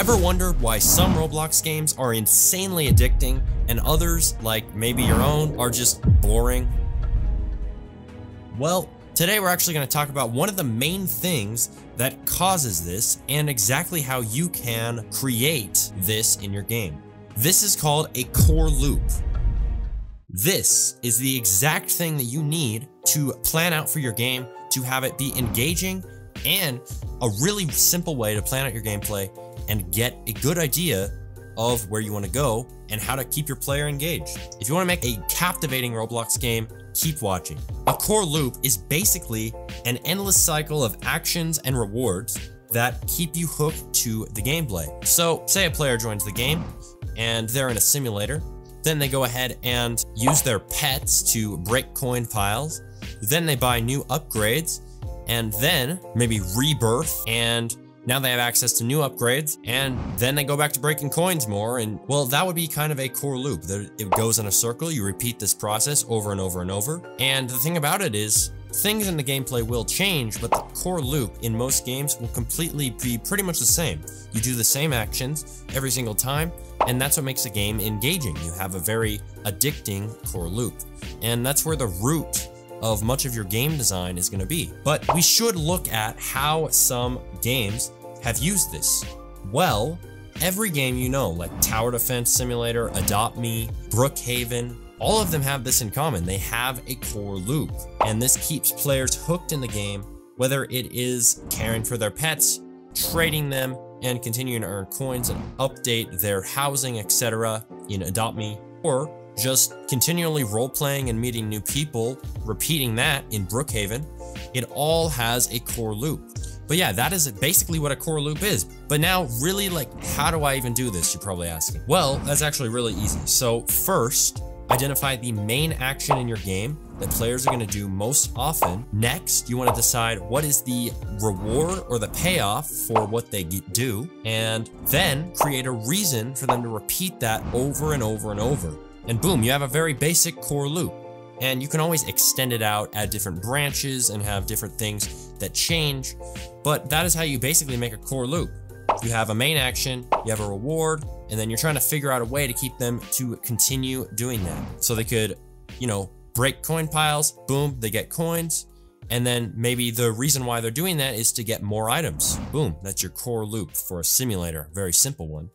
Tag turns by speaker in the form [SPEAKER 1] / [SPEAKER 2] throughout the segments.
[SPEAKER 1] Ever wonder why some Roblox games are insanely addicting and others, like maybe your own, are just boring? Well, today we're actually going to talk about one of the main things that causes this and exactly how you can create this in your game. This is called a core loop. This is the exact thing that you need to plan out for your game to have it be engaging and a really simple way to plan out your gameplay and get a good idea of where you want to go and how to keep your player engaged. If you want to make a captivating Roblox game, keep watching. A core loop is basically an endless cycle of actions and rewards that keep you hooked to the gameplay. So say a player joins the game and they're in a simulator, then they go ahead and use their pets to break coin piles, then they buy new upgrades, and then maybe rebirth and now they have access to new upgrades, and then they go back to breaking coins more, and well, that would be kind of a core loop. That it goes in a circle, you repeat this process over and over and over, and the thing about it is, things in the gameplay will change, but the core loop in most games will completely be pretty much the same. You do the same actions every single time, and that's what makes a game engaging. You have a very addicting core loop, and that's where the root of much of your game design is going to be. But we should look at how some games have used this. Well, every game you know, like Tower Defense Simulator, Adopt Me, Brookhaven, all of them have this in common. They have a core loop, and this keeps players hooked in the game, whether it is caring for their pets, trading them, and continuing to earn coins and update their housing, etc. in Adopt Me, or just continually role-playing and meeting new people, repeating that in Brookhaven, it all has a core loop. But yeah, that is basically what a core loop is. But now, really, like, how do I even do this, you're probably asking? Well, that's actually really easy. So first, identify the main action in your game that players are going to do most often. Next, you want to decide what is the reward or the payoff for what they do, and then create a reason for them to repeat that over and over and over. And boom, you have a very basic core loop. And you can always extend it out, add different branches, and have different things that change. But that is how you basically make a core loop. You have a main action, you have a reward, and then you're trying to figure out a way to keep them to continue doing that. So they could, you know, break coin piles, boom, they get coins. And then maybe the reason why they're doing that is to get more items. Boom, that's your core loop for a simulator, very simple one.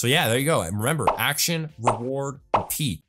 [SPEAKER 1] So yeah, there you go. And remember, action, reward, repeat.